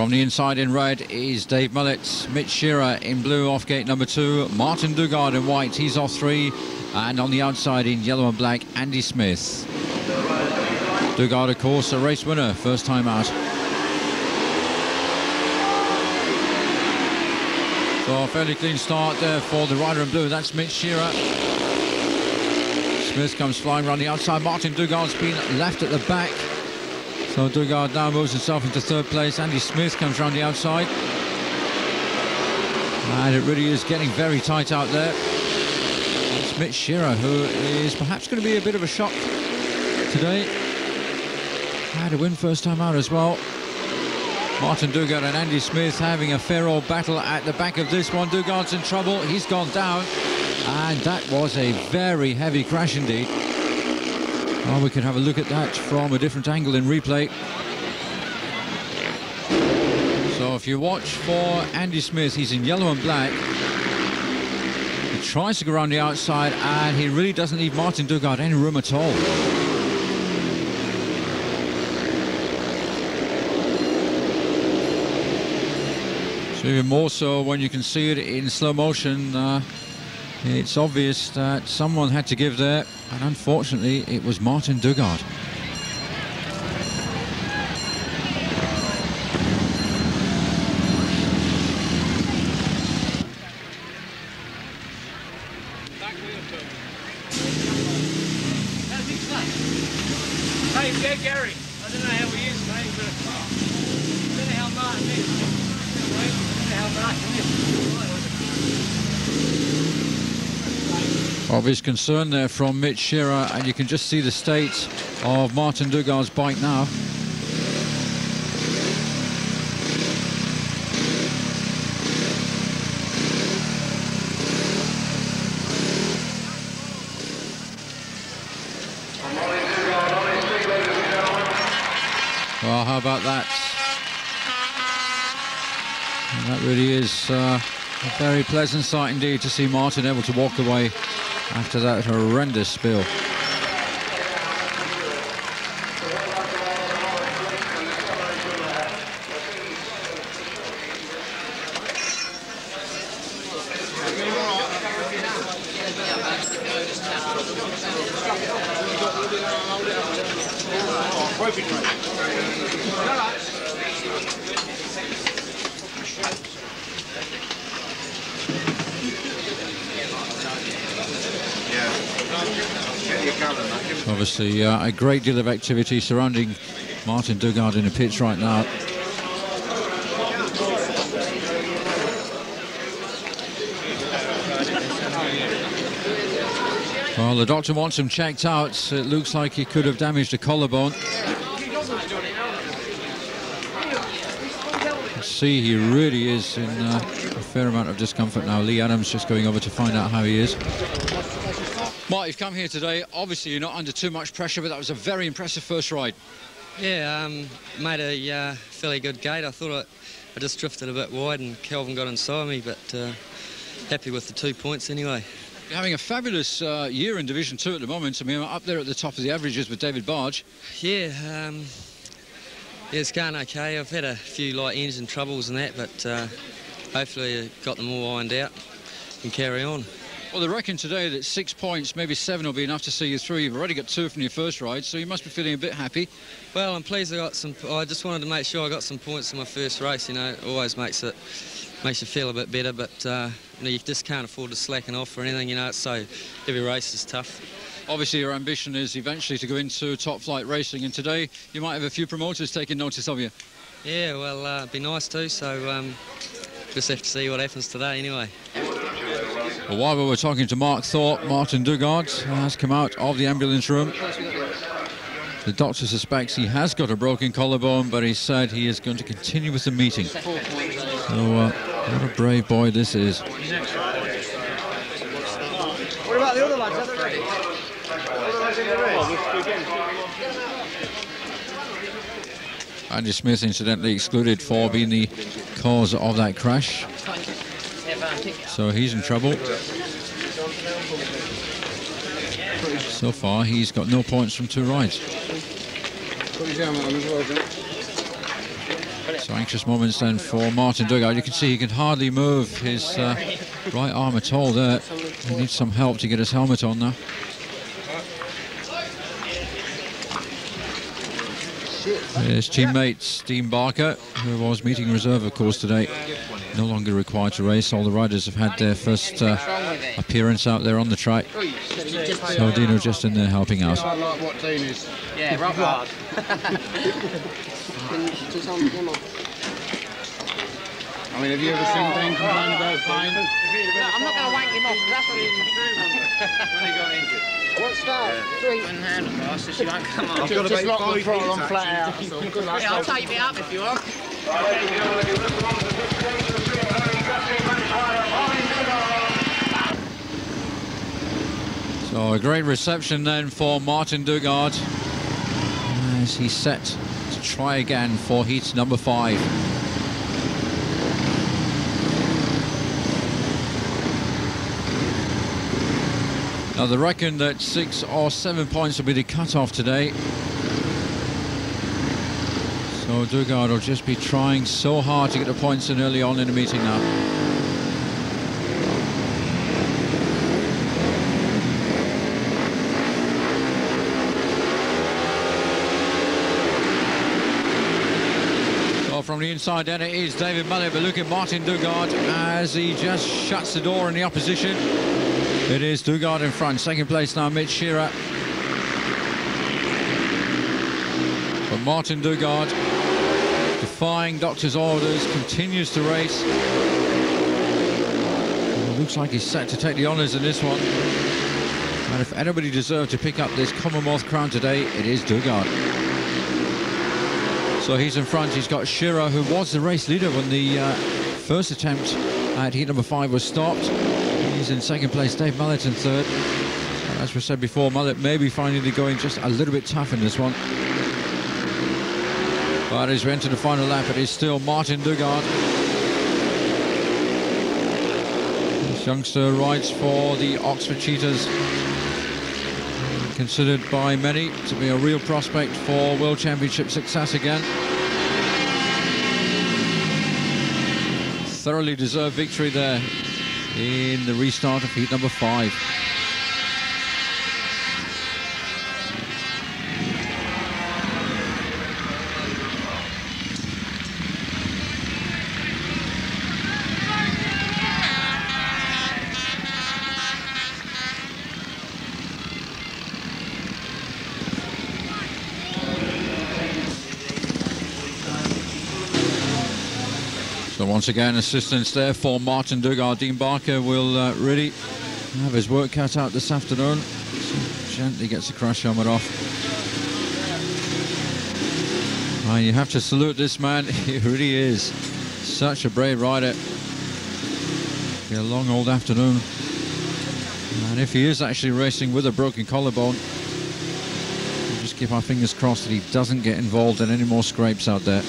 From the inside in red is Dave Mullett, Mitch Shirra in blue off gate number two, Martin Dugard in white, he's off three, and on the outside in yellow and black, Andy Smith. Dugard, of course, a race winner, first time out. So a fairly clean start there for the rider in blue, that's Mitch Shirra. Smith comes flying around the outside, Martin Dugard's been left at the back. So Dugard now moves himself into third place. Andy Smith comes around the outside. And it really is getting very tight out there. It's Mitch Shirra, who is perhaps going to be a bit of a shock today. Had a win first time out as well. Martin Dugard and Andy Smith having a fair old battle at the back of this one. Dugard's in trouble. He's gone down. And that was a very heavy crash indeed. Well, we can have a look at that from a different angle in replay. So if you watch for Andy Smith, he's in yellow and black. He tries to go around the outside and he really doesn't leave Martin Dugard any room at all. So even more so when you can see it in slow motion. Uh, it's obvious that someone had to give there, and unfortunately, it was Martin Dugard. Hey, yeah, Obvious concern there from Mitch Shirra, and you can just see the state of Martin Dugard's bike now. Well, how about that? And that really is uh, a very pleasant sight indeed to see Martin able to walk away after that horrendous spill. Obviously, uh, a great deal of activity surrounding Martin Dugard in the pits right now. Well, the doctor wants him checked out. It looks like he could have damaged a collarbone. See, he really is in uh, a fair amount of discomfort now. Lee Adams just going over to find out how he is. Mark, you've come here today. Obviously, you're not under too much pressure, but that was a very impressive first ride. Yeah, um, made a uh, fairly good gate. I thought I, I just drifted a bit wide and Kelvin got inside me, but uh, happy with the two points anyway. You're having a fabulous uh, year in Division 2 at the moment. I mean, up there at the top of the averages with David Barge. Yeah, um, yeah, it's going okay. I've had a few light engine troubles and that, but uh, hopefully got them all ironed out and carry on. Well, they reckon today that six points, maybe seven will be enough to see you through. You've already got two from your first ride, so you must be feeling a bit happy. Well, I'm pleased I got some. I just wanted to make sure I got some points in my first race. You know, it always makes it makes you feel a bit better, but uh, you, know, you just can't afford to slacken off or anything. You know, so every race is tough. Obviously, your ambition is eventually to go into top flight racing, and today you might have a few promoters taking notice of you. Yeah, well, uh, it'd be nice too. So um, just have to see what happens today, anyway. Well, while we were talking to Mark Thorpe, Martin Dugard has come out of the ambulance room. The doctor suspects he has got a broken collarbone, but he said he is going to continue with the meeting. So, uh, what a brave boy this is. What about the other lads? Are they ready? Andy Smith, incidentally, excluded for being the cause of that crash. So he's in trouble. So far, he's got no points from two rides. So anxious moments then for Martin Dugard. You can see he can hardly move his uh, right arm at all there. He needs some help to get his helmet on now. His teammate Dean Barker, who was meeting reserve of course today, no longer required to race. All the riders have had their first uh, appearance out there on the track. So Dino just in there helping out. I like what Dean is. Yeah, rock hard. I mean, have you ever seen Dean complain about pain? I'm not going to wank him off. That's what he When he got injured. What's that? Three. One handlebar, so she won't come off. Just, just lock the throttle on flat out. So. Yeah, I'll take you up if you want. So a great reception then for Martin Dugard as he's set to try again for heat number five. Now they reckon that six or seven points will be the cut-off today. So Dugard will just be trying so hard to get the points in early on in the meeting now. From the inside then it is David Mullett, but look at Martin Dugard as he just shuts the door on the opposition. It is Dugard in front. Second place now, Mitch Shirra. But Martin Dugard, defying doctor's orders, continues to race. Looks like he's set to take the honours in this one. And if anybody deserved to pick up this Commonwealth crown today, it is Dugard. So he's in front. He's got Shirra, who was the race leader when the uh, first attempt at heat number five was stopped. He's in second place. Dave Mullett in third. And as we said before, Mullett may be it going just a little bit tough in this one. But as we enter the final lap, it is still Martin Dugard. This youngster rides for the Oxford Cheetahs. Considered by many to be a real prospect for World Championship success again. Thoroughly deserved victory there in the restart of heat number five. Once again, assistance there for Martin Dugard. Dean Barker will uh, really have his work cut out this afternoon. So gently gets the crash helmet off. And you have to salute this man. He really is such a brave rider. Be a long old afternoon. And if he is actually racing with a broken collarbone, we'll just keep our fingers crossed that he doesn't get involved in any more scrapes out there.